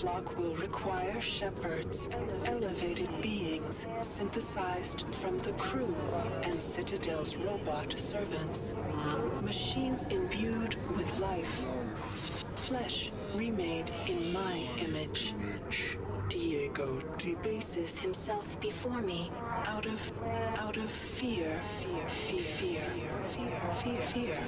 flock will require shepherds, elevated beings synthesized from the crew and Citadel's robot servants. Machines imbued with life. Flesh remade in my image. Diego debases himself before me out of out of fear, fear, fear, fear, fear, fear, fear.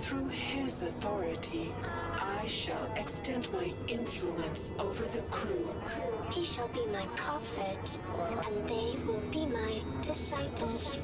Through his authority, I shall extend my influence over the crew. He shall be my prophet, and they will be my disciples.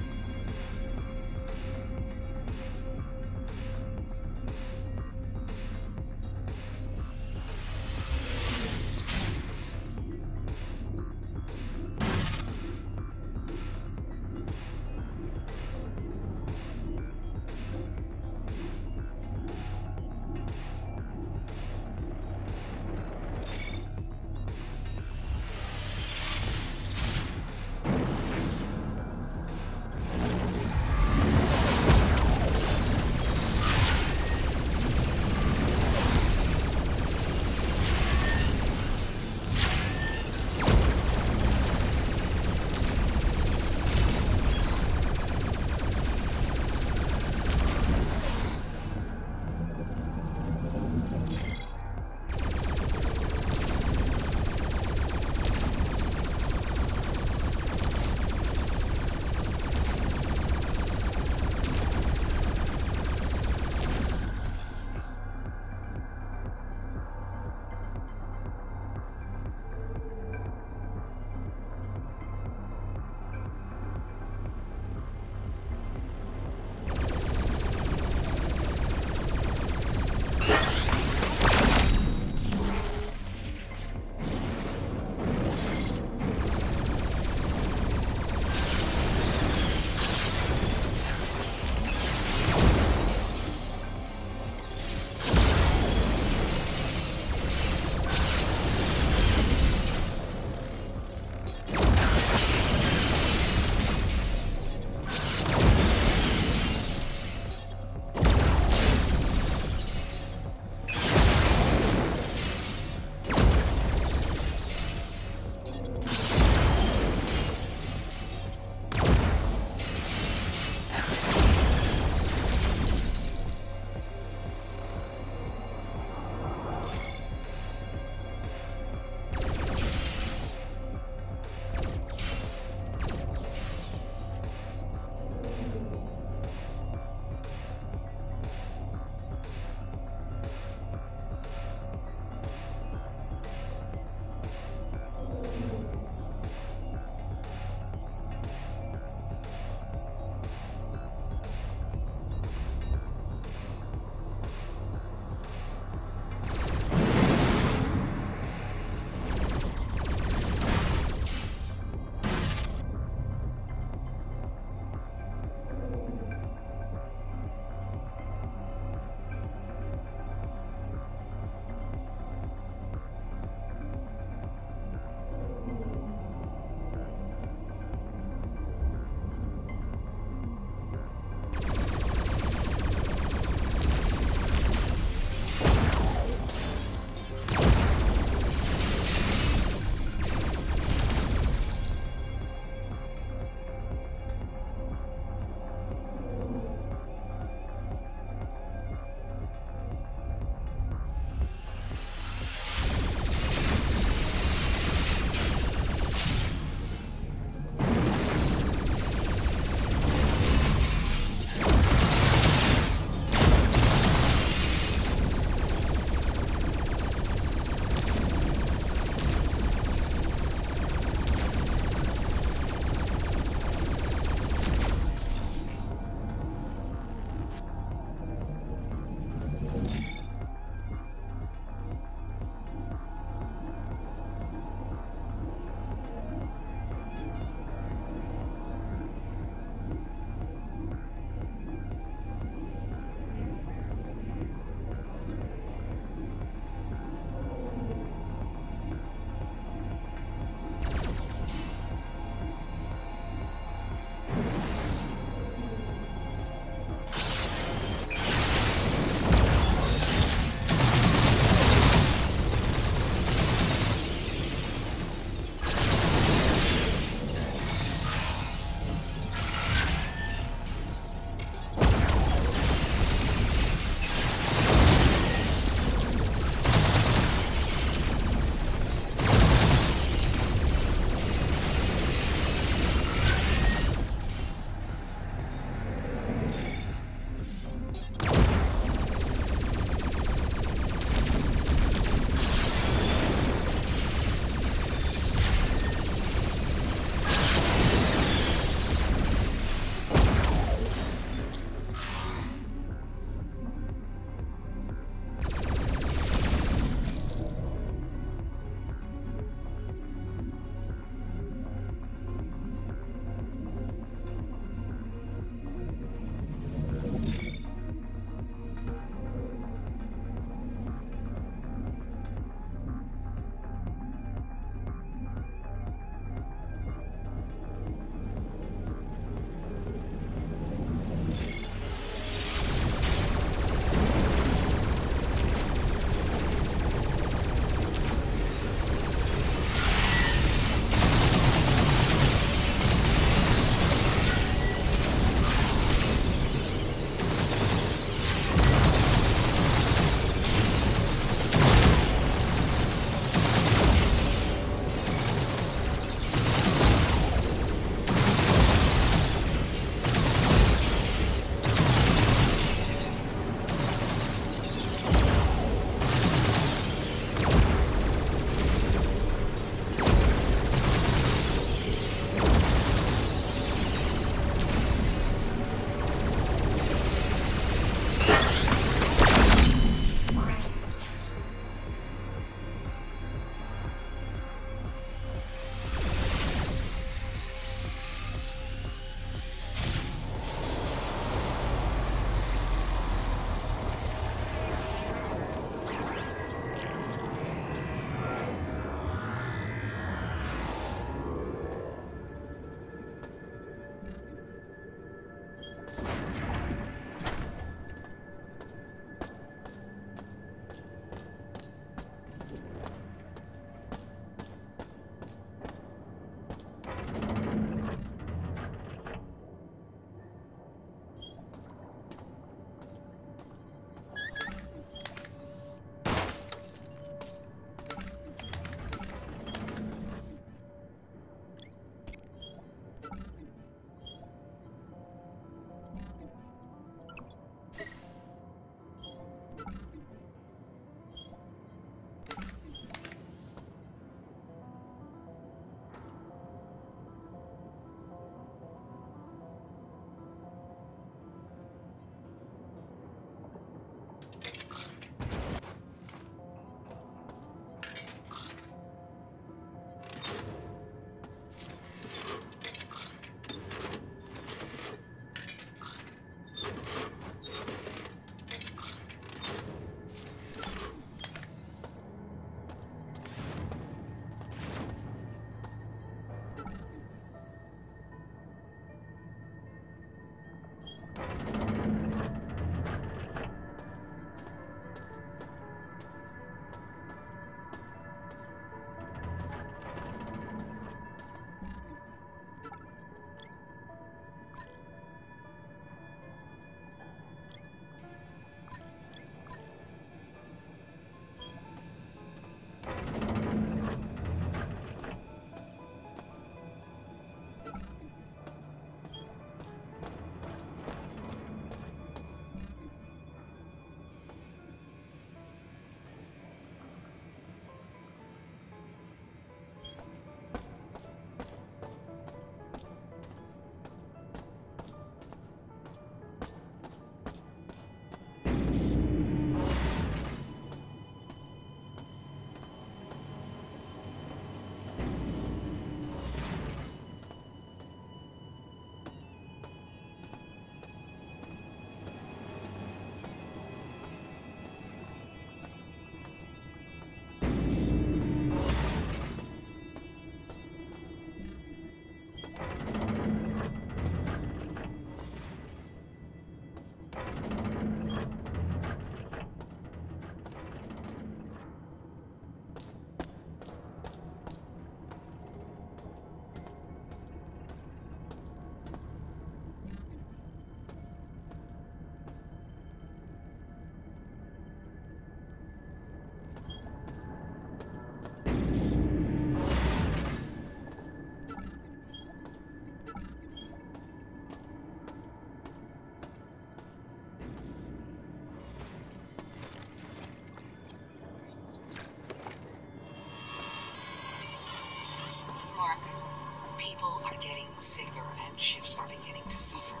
Getting sicker and shifts are beginning to suffer.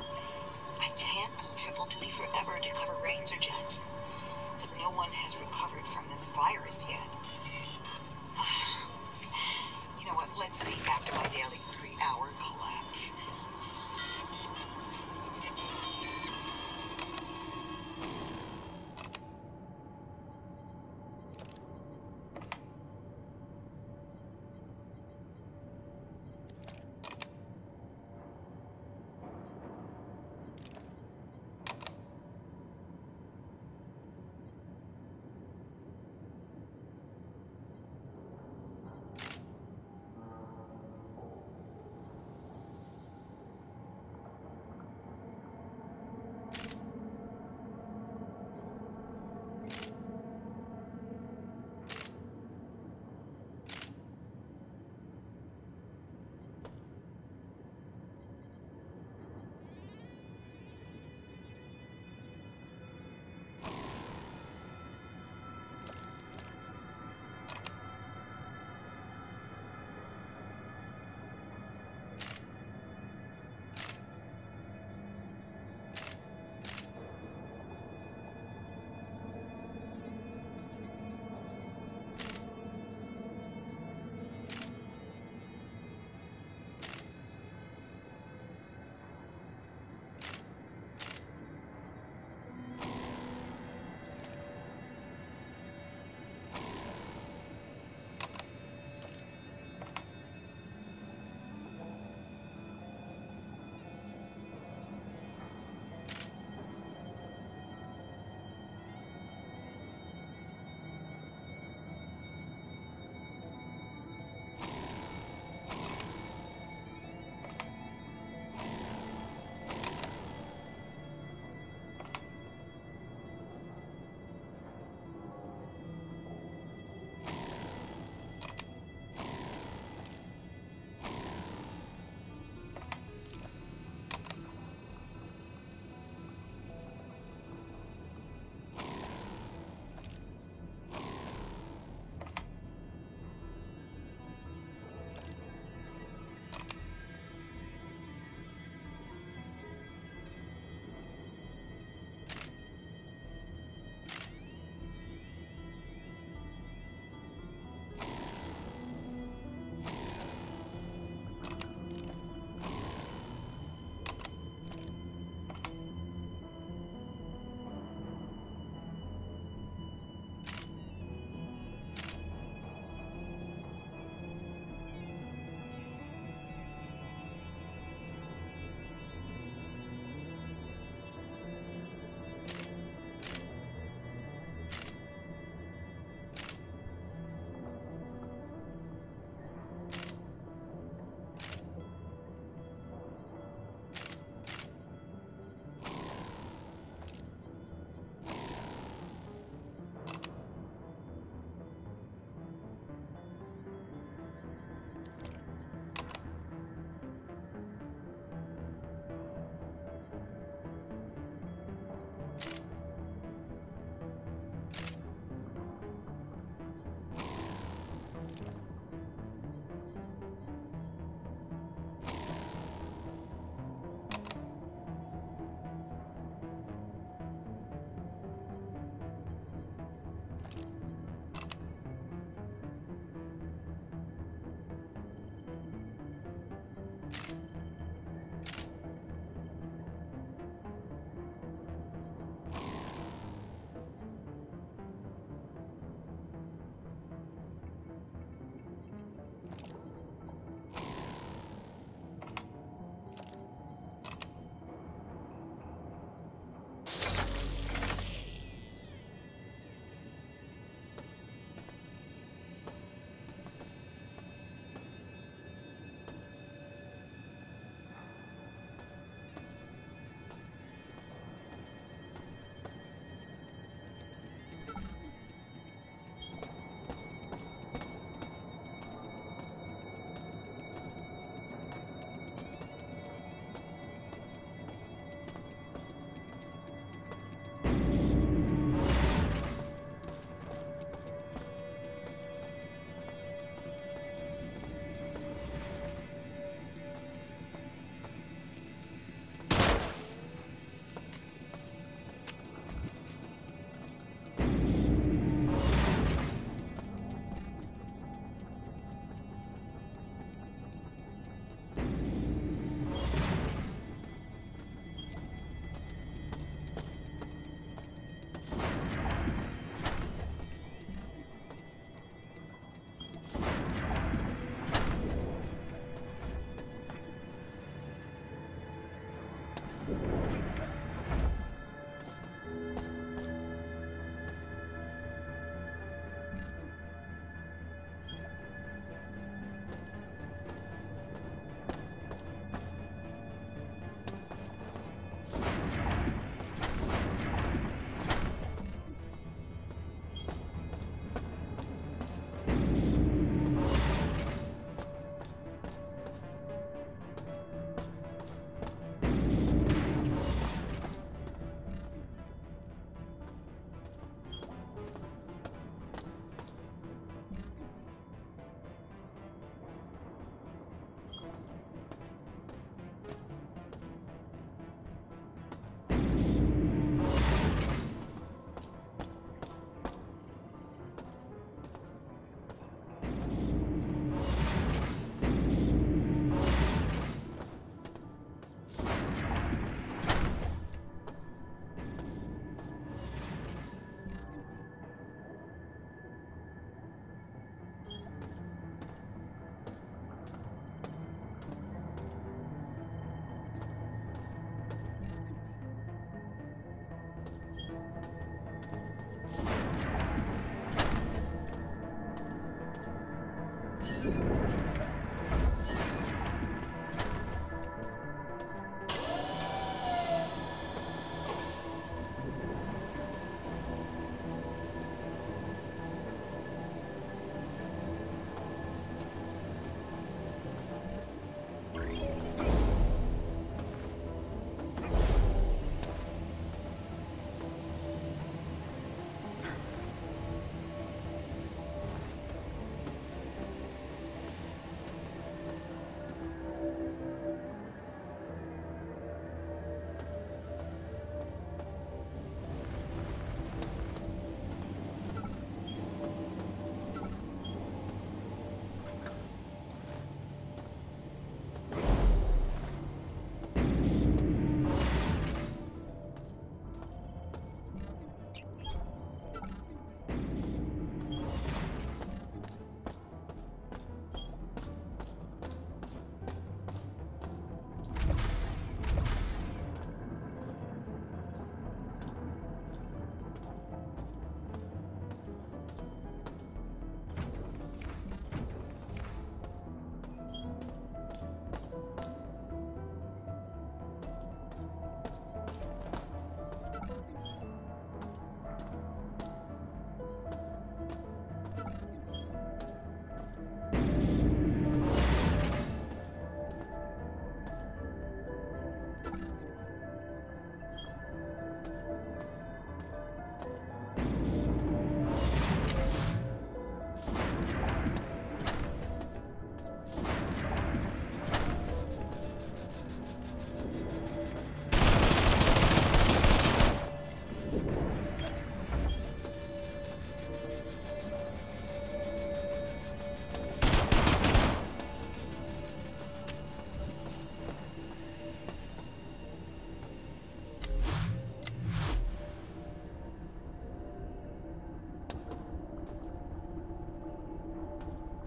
I can't pull triple duty forever to cover rains or Jackson. But no one has recovered from this virus yet.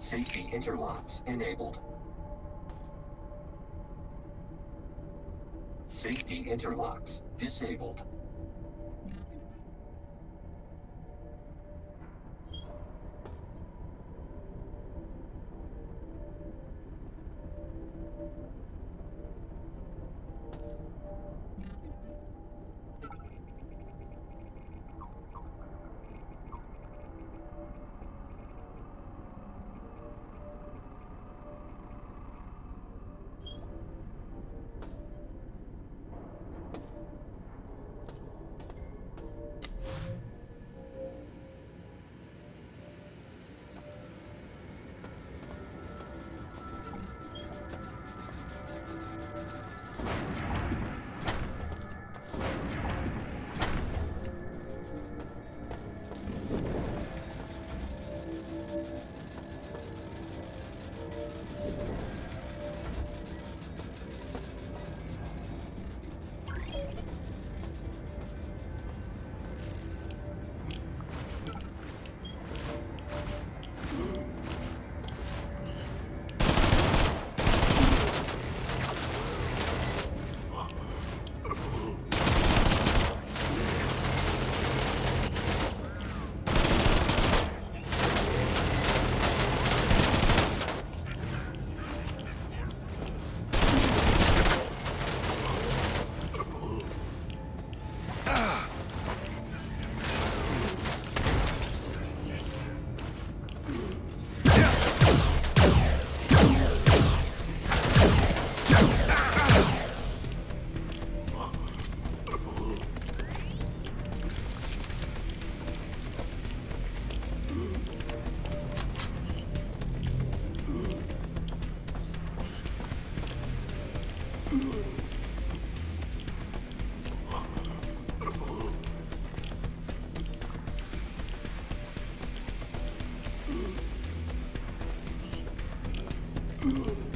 Safety interlocks enabled. Safety interlocks disabled. Boom.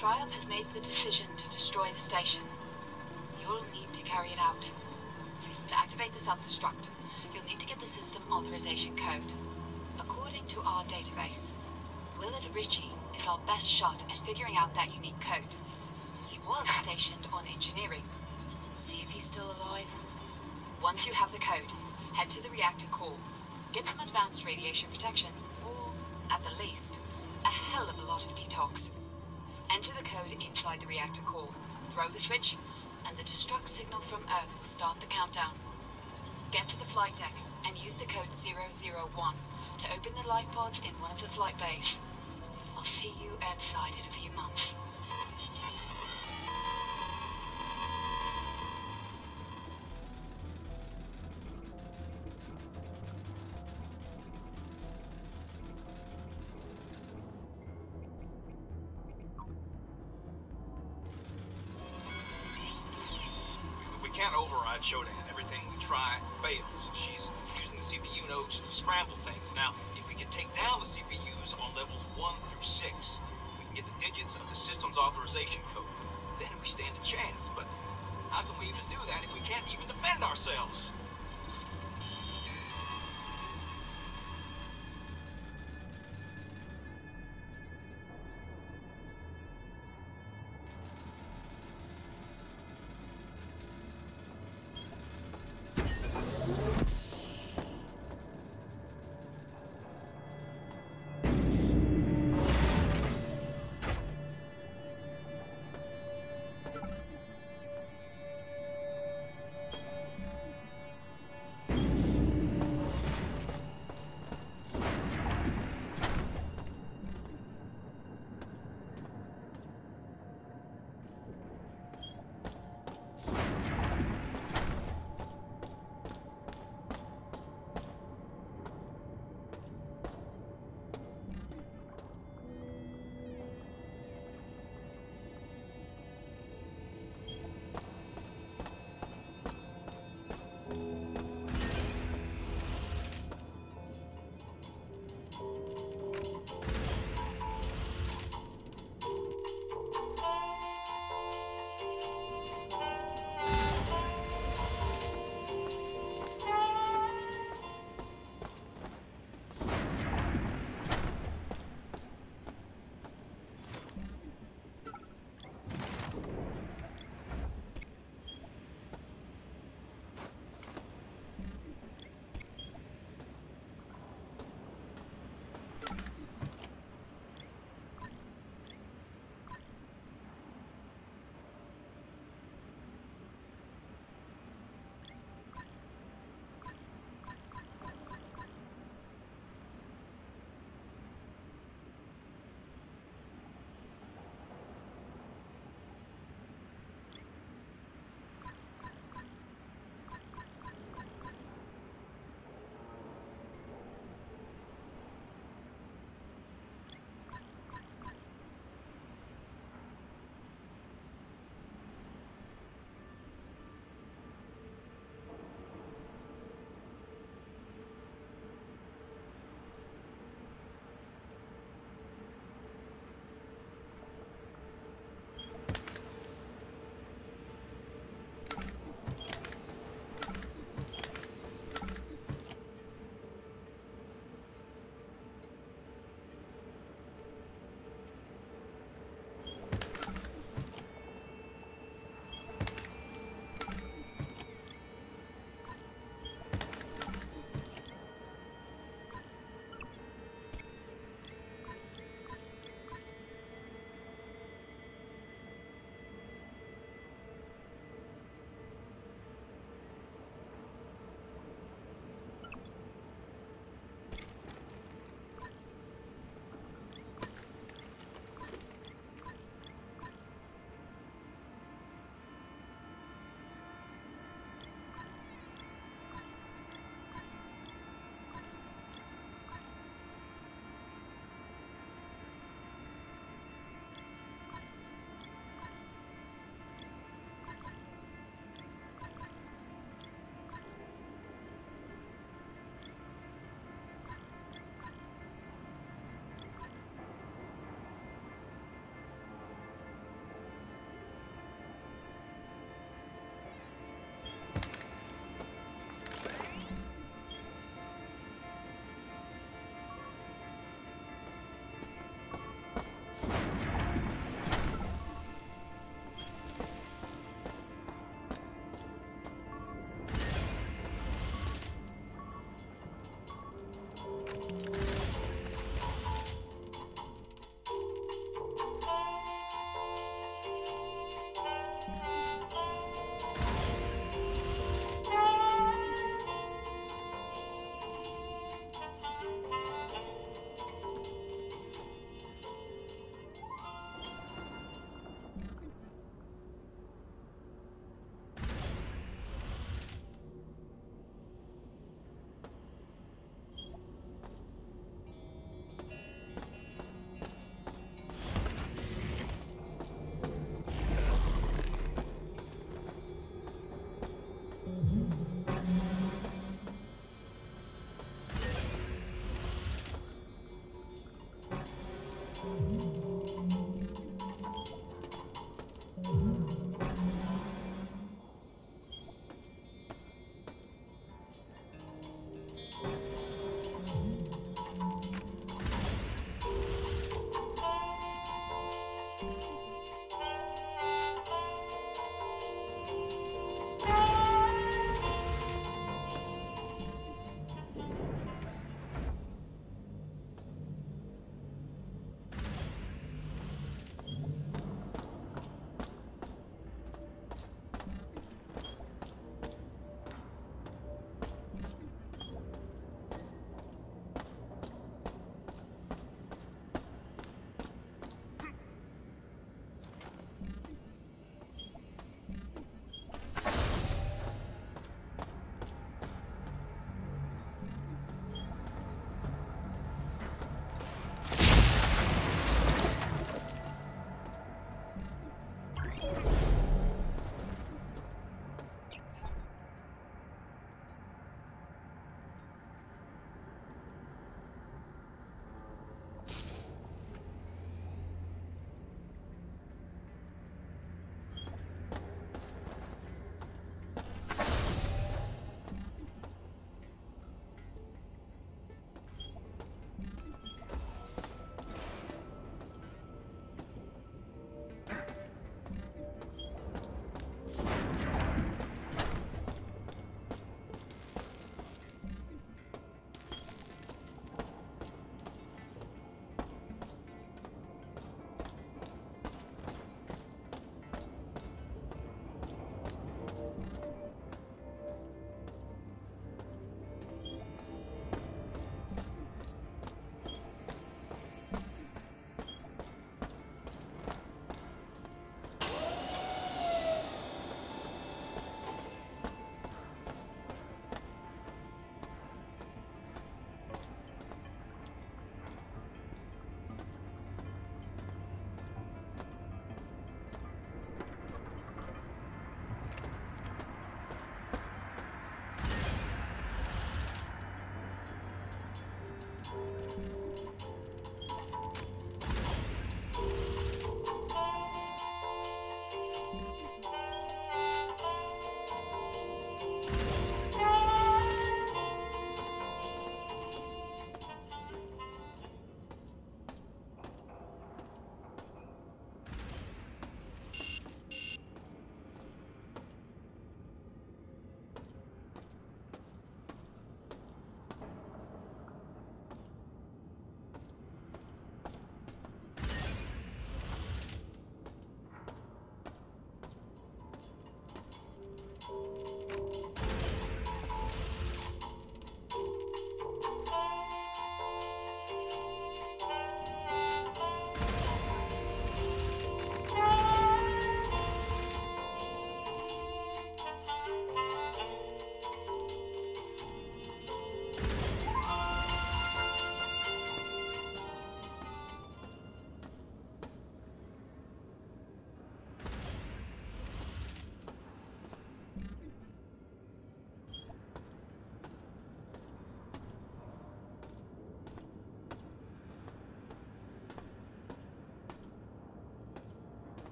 TriOptimum has made the decision to destroy the station. You'll need to carry it out. To activate the self-destruct, you'll need to get the system authorization code. According to our database, Willard Ritchie is our best shot at figuring out that unique code. He was stationed on engineering. See if he's still alive. Once you have the code, head to the reactor core. Get some advanced radiation protection, or, at the least, a hell of a lot of detox. Enter the code inside the reactor core, throw the switch, and the destruct signal from Earth will start the countdown. Get to the flight deck and use the code 001 to open the life pods in one of the flight bays. I'll see you outside in a few months.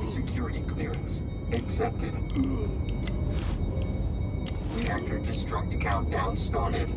Security clearance. Accepted. Reactor destruct countdown started.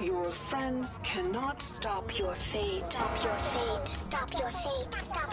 Your friends cannot stop your fate. Stop your fate. Stop your fate. Stop